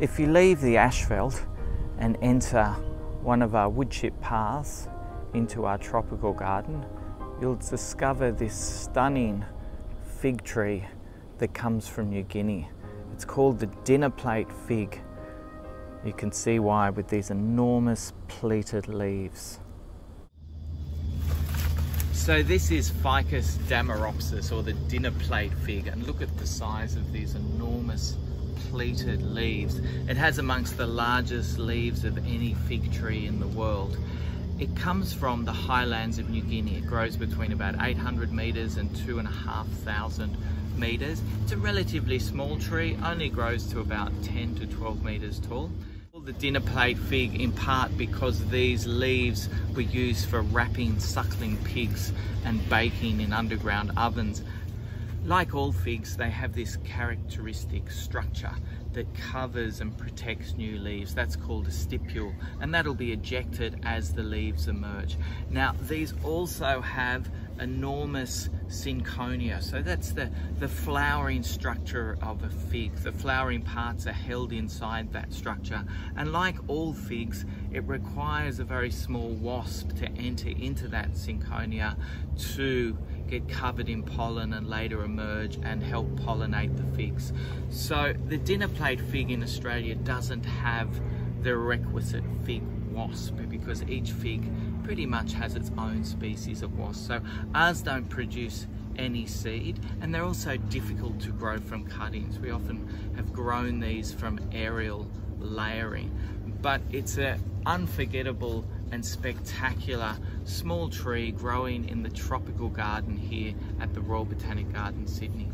If you leave the Ashveld and enter one of our woodchip paths into our tropical garden, you'll discover this stunning fig tree that comes from New Guinea. It's called the dinner plate fig. You can see why with these enormous pleated leaves. So this is Ficus dammaropsis or the dinner plate fig and look at the size of these enormous leaves. It has amongst the largest leaves of any fig tree in the world. It comes from the highlands of New Guinea. It grows between about 800 metres and 2,500 metres. It's a relatively small tree, only grows to about 10 to 12 metres tall. The dinner plate fig in part because these leaves were used for wrapping suckling pigs and baking in underground ovens. Like all figs, they have this characteristic structure that covers and protects new leaves. That's called a stipule, and that'll be ejected as the leaves emerge. Now, these also have enormous synconia. So that's the, the flowering structure of a fig. The flowering parts are held inside that structure. And like all figs, it requires a very small wasp to enter into that synconia to get covered in pollen and later emerge and help pollinate the figs. So the dinner plate fig in Australia doesn't have the requisite fig wasp because each fig pretty much has its own species of wasp. So ours don't produce any seed and they're also difficult to grow from cuttings. We often have grown these from aerial layering but it's an unforgettable and spectacular small tree growing in the tropical garden here at the Royal Botanic Garden, Sydney.